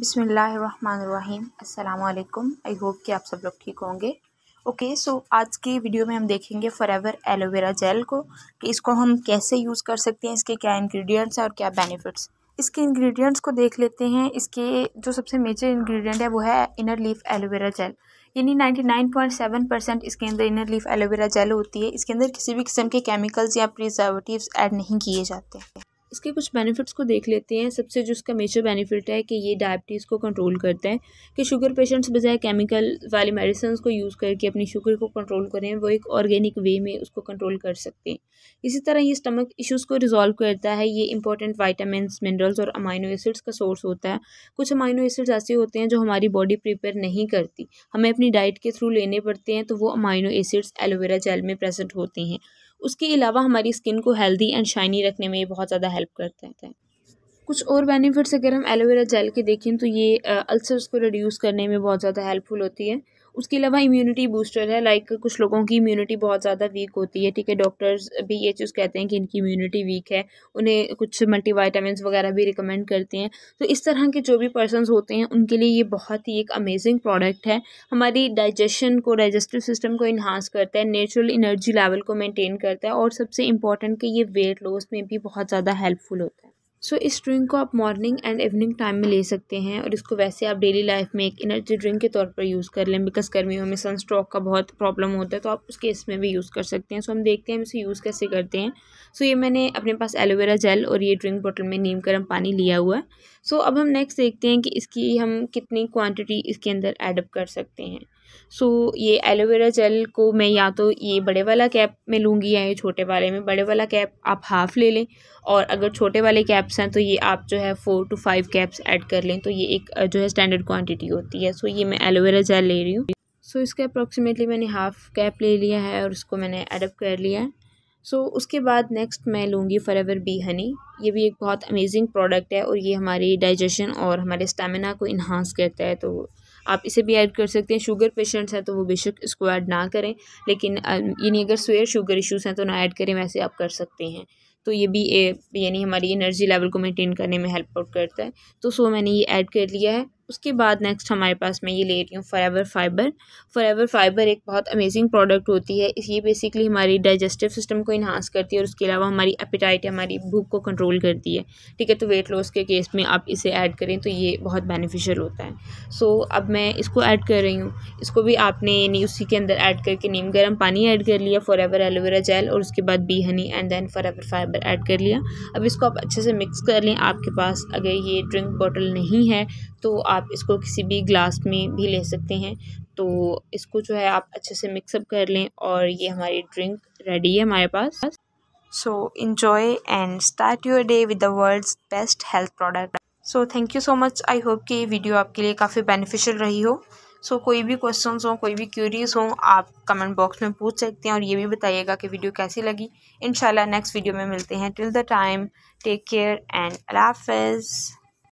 बिसमीम अल्लाम आई होप कि आप सब लोग ठीक होंगे। ओके okay, सो so आज की वीडियो में हम देखेंगे फॉरएवर एलोवेरा जेल को कि इसको हम कैसे यूज़ कर सकते हैं इसके क्या इंग्रेडिएंट्स हैं और क्या बेनिफिट्स इसके इंग्रेडिएंट्स को देख लेते हैं। इसके जो सबसे मेजर इंग्रेडिएंट है वो है इनर लीफ एलोवेरा जेल यानी 99.7 परसेंट इसके अंदर इनर लीफ एलोवेरा जेल होती है। इसके अंदर किसी भी किस्म के केमिकल्स या प्रिजर्वेटिव्स ऐड नहीं किए जाते। हैं इसके कुछ बेनिफिट्स को देख लेते हैं। सबसे जो इसका मेजर बेनिफिट है कि ये डायबिटीज़ को कंट्रोल करता है, कि शुगर पेशेंट्स बजाय केमिकल वाली मेडिसिन को यूज़ करके अपनी शुगर को कंट्रोल करें, वो एक ऑर्गेनिक वे में उसको कंट्रोल कर सकते हैं। इसी तरह ये स्टमक इश्यूज़ को रिजॉल्व करता है। ये इंपॉर्टेंट वाइटामिन मिनरल्स और अमाइनो एसिड्स का सोर्स होता है। कुछ अमाइनो एसिड्स ऐसे होते हैं जो हमारी बॉडी प्रिपेयर नहीं करती। हमें अपनी डाइट के थ्रू लेने पड़ते हैं तो वो अमाइनो एसिड्स एलोवेरा जेल में प्रेजेंट होते हैं। उसके अलावा हमारी स्किन को हेल्दी एंड शाइनी रखने में बहुत ज़्यादा हेल्प करते हैं। कुछ और बेनिफिट्स अगर हम एलोवेरा जेल के देखें तो ये अल्सर्स को रिड्यूस करने में बहुत ज़्यादा हेल्पफुल होती है। उसके अलावा इम्यूनिटी बूस्टर है लाइक कुछ लोगों की इम्यूनिटी बहुत ज़्यादा वीक होती है, ठीक है? डॉक्टर्स भी ये चीज़ कहते हैं कि इनकी इम्यूनिटी वीक है, उन्हें कुछ मल्टीवाइटामिन वगैरह भी रिकमेंड करते हैं। तो इस तरह के जो भी पर्सन होते हैं, उनके लिए ये बहुत ही एक अमेजिंग प्रोडक्ट है। हमारी डाइजेशन को डाइजेस्टिव सिस्टम को इन्हांस करता है नेचुरल इनर्जी लेवल को मेनटेन करता है और सबसे इंपॉर्टेंट कि ये वेट लॉस में भी बहुत ज़्यादा हेल्पफुल होता है। सो so, इस ड्रिंक को आप मॉर्निंग एंड इवनिंग टाइम में ले सकते हैं और इसको वैसे आप डेली लाइफ में एक एनर्जी ड्रिंक के तौर पर यूज़ कर लें बिकॉज़ गर्मियों में सन स्ट्रोक का बहुत प्रॉब्लम होता है तो आप उस केस में भी यूज़ कर सकते हैं। सो so, हम देखते हैं हम इसे यूज़ कैसे करते हैं। सो so, ये मैंने अपने पास एलोवेरा जेल और ये ड्रिंक बॉटल में नीम गर्म पानी लिया हुआ है। सो so, अब हम नेक्स्ट देखते हैं कि इसकी हम कितनी क्वान्टिटी इसके अंदर एडअप कर सकते हैं। सो ये एलोवेरा जेल को मैं या तो ये बड़े वाला कैप में लूँगी या ये छोटे वाले में बड़े वाला कैप आप हाफ़ ले लें। और अगर छोटे वाले कैप्स हैं तो ये आप जो है four to five caps add कर लें। तो ये एक जो है स्टैंडर्ड क्वांटिटी होती है। सो ये मैं एलोवेरा जेल ले रही हूँ। सो so, इसके अप्रॉक्सीमेटली मैंने हाफ़ कैप ले लिया है और उसको मैंने एडप कर लिया है। सो so, उसके बाद नेक्स्ट मैं लूँगी फॉर बी हनी ये भी एक बहुत अमेजिंग प्रोडक्ट है और ये हमारी डाइजेशन और हमारे स्टेमिना को इन्हांस करता है। तो आप इसे भी ऐड कर सकते हैं। शुगर पेशेंट्स हैं तो वो बेशक इसको ऐड ना करें, लेकिन यानी अगर स्वेयर शुगर इश्यूज़ हैं तो ना ऐड करें, वैसे आप कर सकते हैं। तो ये भी यानी हमारी एनर्जी लेवल को मेंटेन करने में हेल्प आउट करता है। तो सो मैंने ये ऐड कर लिया है। उसके बाद नेक्स्ट हमारे पास मैं ये ले रही हूँ फॉर फाइबर फॉर फाइबर एक बहुत अमेजिंग प्रोडक्ट होती है। ये बेसिकली हमारी डाइजेस्टिव सिस्टम को इन्हांस करती है और उसके अलावा हमारी एपिटाइट हमारी भूख को कंट्रोल करती है। ठीक है तो वेट लॉस के केस में आप इसे ऐड करें तो ये बहुत बेनिफिशियल होता है। सो अब मैं इसको ऐड कर रही हूँ। इसको भी आपने यानी उसी के अंदर ऐड करके नीम गर्म पानी ऐड कर लिया फॉर एवर एलोवेरा जेल और उसके बाद bee honey and then Forever Fiber add कर लिया। अब इसको आप अच्छे से मिक्स कर लें। आपके पास अगर ये ड्रिंक बॉटल नहीं है तो आप इसको किसी भी ग्लास में भी ले सकते हैं। तो इसको जो है आप अच्छे से मिक्सअप कर लें और ये हमारी ड्रिंक रेडी है हमारे पास। So enjoy and start your day with the world's best health product so thank you so much I hope कि ये वीडियो आपके लिए काफ़ी बेनिफिशियल रही हो। सो so, कोई भी क्वेश्चन हो कोई भी क्यूरीज हो आप कमेंट बॉक्स में पूछ सकते हैं और ये भी बताइएगा कि वीडियो कैसी लगी। इन नेक्स्ट वीडियो में मिलते हैं। Till the time take care and Allah